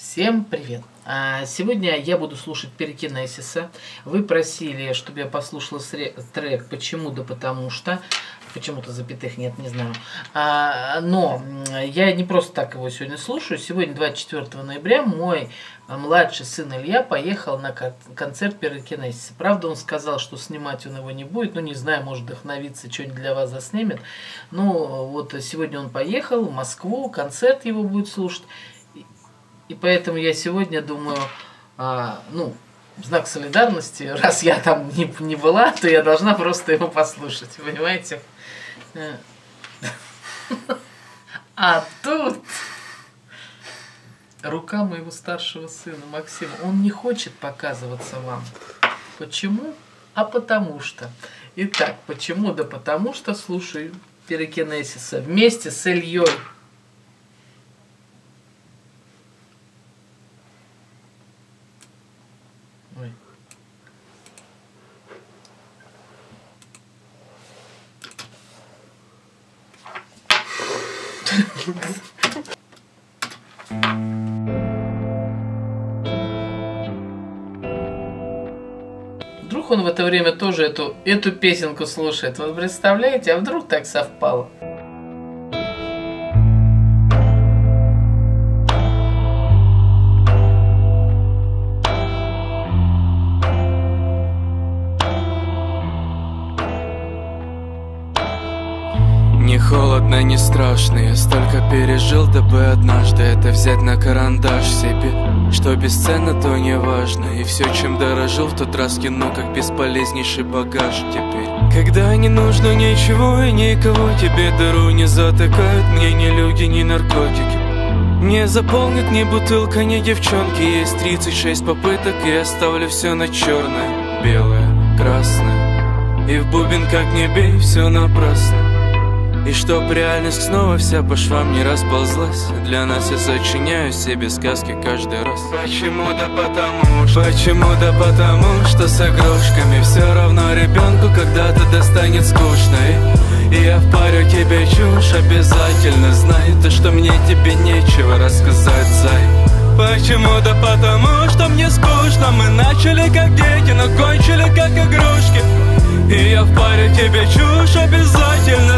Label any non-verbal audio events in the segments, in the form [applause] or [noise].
Всем привет! А, Сегодня я буду слушать Перекинесиса. Вы просили, чтобы я послушала трек «Почему?» да «Потому что». Почему-то запятых нет, не знаю. А, но я не просто так его сегодня слушаю. Сегодня, 24 ноября, мой младший сын Илья поехал на кон- концерт Перекинесиса. Правда, он сказал, что снимать он его не будет. Ну, не знаю, может вдохновиться, что-нибудь для вас заснимет. Ну, вот сегодня он поехал в Москву, концерт его будет слушать. И поэтому я сегодня думаю, а, ну, знак солидарности, [laughs] раз я там не, не была, то я должна просто его послушать, понимаете? Э. [laughs] А тут рука моего старшего сына Максима, он не хочет показываться вам. Почему? А потому что. Итак, почему? Да потому что слушаю Перекинесиса вместе с Ильей. Вдруг он в это время тоже эту, эту песенку слушает. Вы представляете? А вдруг так совпало? Холодно, не страшно, я столько пережил, дабы однажды это взять на карандаш себе. Что бесценно, то не важно, и все, чем дорожил, в тот раз кино, как бесполезнейший багаж теперь. Когда не нужно ничего и никого, тебе дыру не затыкают, мне ни люди, ни наркотики. Не заполнит ни бутылка, ни девчонки. Есть 36 попыток и оставлю все на черное Белое, красное. И в бубен как не бей, все напрасно и чтоб реальность снова вся по швам не расползлась. Для нас я сочиняю себе сказки каждый раз. Почему да потому что Почему да потому что с игрушками Все равно ребенку когда-то достанет скучно. И, я впарю тебе чушь обязательно Знай то, что мне тебе нечего рассказать, зай. Почему да потому что мне скучно. Мы начали как дети, но кончили как игрушки. И я впарю тебе чушь обязательно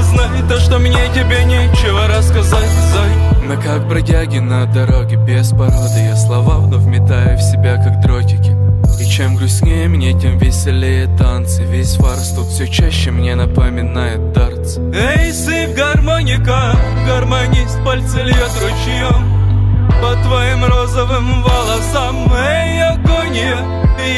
то, что мне тебе нечего рассказать, зай. Мы как бродяги на дороге без породы. Я слова вновь метаю в себя, как дротики. И чем грустнее мне, тем веселее танцы. Весь фарс тут все чаще мне напоминает дартс. Эй, сыпь гармоника, гармонист пальцы льет ручьем По твоим розовым волосам, эй, агония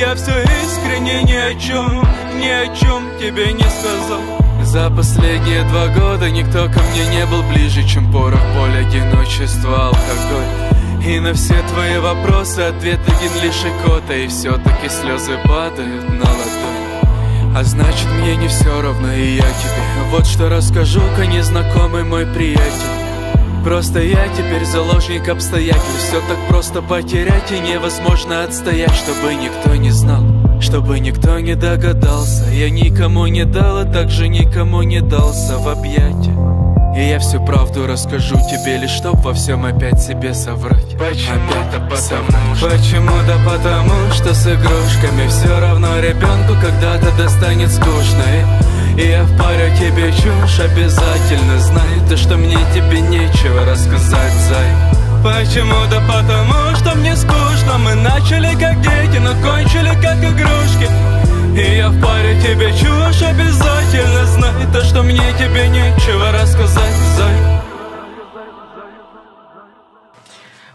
Я все искренне ни о чем ни о чем тебе не сказал За последние два года никто ко мне не был ближе, чем порох, боль, одиночество, алкоголь. И на все твои вопросы ответ один лишь икота И все-таки слезы падают на ладонь. А значит мне не все равно и я тебе. Вот что расскажу-ка незнакомый мой приятель. Просто я теперь заложник обстоятельств. Все так просто потерять и невозможно отстоять Чтобы никто не знал чтобы никто не догадался Я никому не дал, а также никому не дался в объятия и я всю правду расскажу тебе лишь чтоб во всем опять себе соврать Почему опять да потому что? Почему да потому что с игрушками Все равно ребенку когда-то достанет скучно И, я впарю тебе чушь обязательно Знай то, что мне тебе нечего рассказать, зай Почему? Да потому что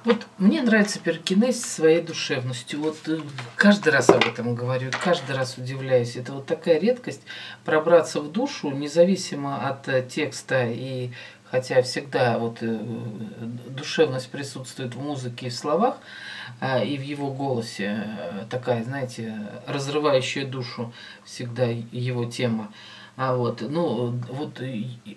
Вот мне нравится перкинез своей душевностью. Вот э, каждый раз об этом говорю, каждый раз удивляюсь. Это вот такая редкость пробраться в душу, независимо от э, текста и хотя всегда вот э, душевность присутствует в музыке и в словах, и в его голосе такая, знаете, разрывающая душу всегда его тема. А вот, ну, вот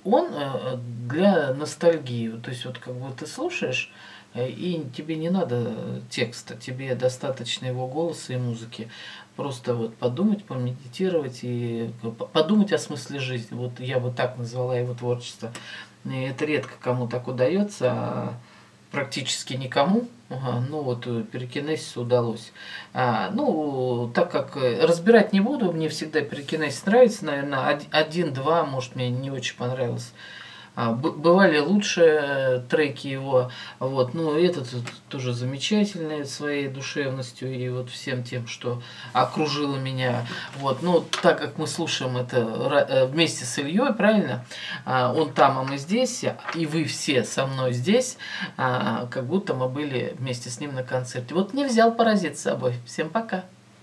он э, для ностальгии, то есть вот как бы ты слушаешь, э, и тебе не надо текста, тебе достаточно его голоса и музыки. Просто вот подумать, помедитировать и подумать о смысле жизни. Вот я бы так назвала его творчество. И это редко кому так удается. Практически никому. Ну вот э, перекинезис удалось. А, ну, так как э, разбирать не буду, мне всегда перекинезис нравится, наверное, один-два, может, мне не очень понравилось. А, бывали лучшие треки его, вот, ну этот тоже замечательный своей душевностью и вот всем тем, что окружило меня, вот, ну так как мы слушаем это э, вместе с Ильей, правильно, а, он там, а мы здесь, и вы все со мной здесь, а, как будто мы были вместе с ним на концерте. Вот не взял паразит с собой. Всем пока.